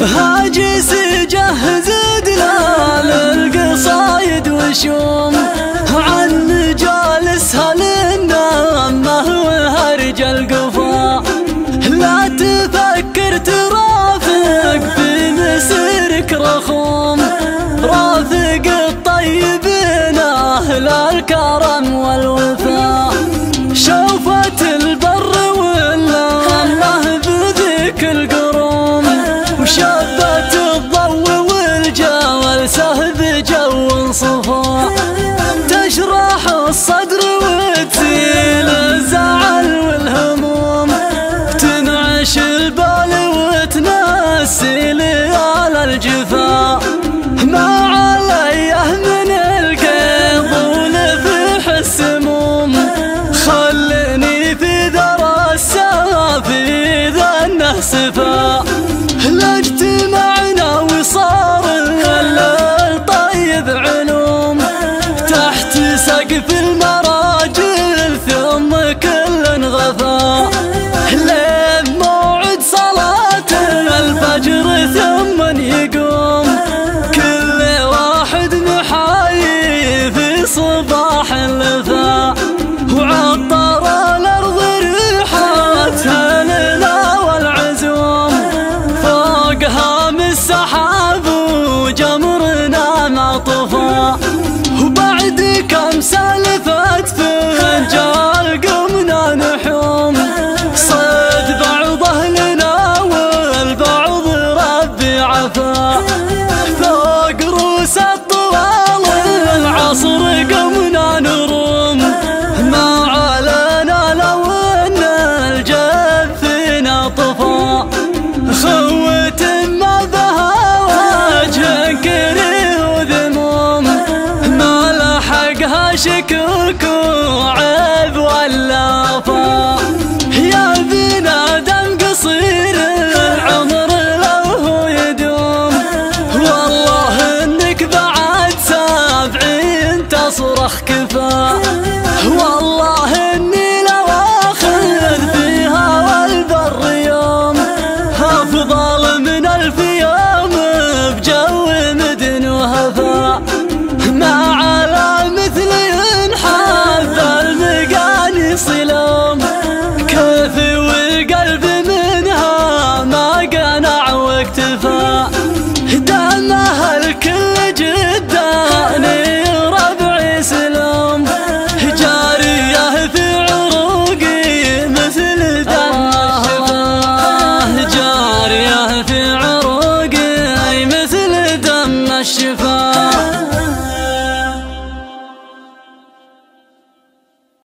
هاجس جهز دلال القصايد وشوم الكرم والوفاء شوفت البر والله بذيك القرون. وشبت الضو والجوال سهب جو صفا تشرح الصدر وتزيل الزعل والهموم. تنعش البال وتنسي ليال الجفا. هلا شكركم عيب واللافا يا ذي نادم قصير العمر لو هو يدوم. والله إنك بعد سبعين تصرخ كفاه 是否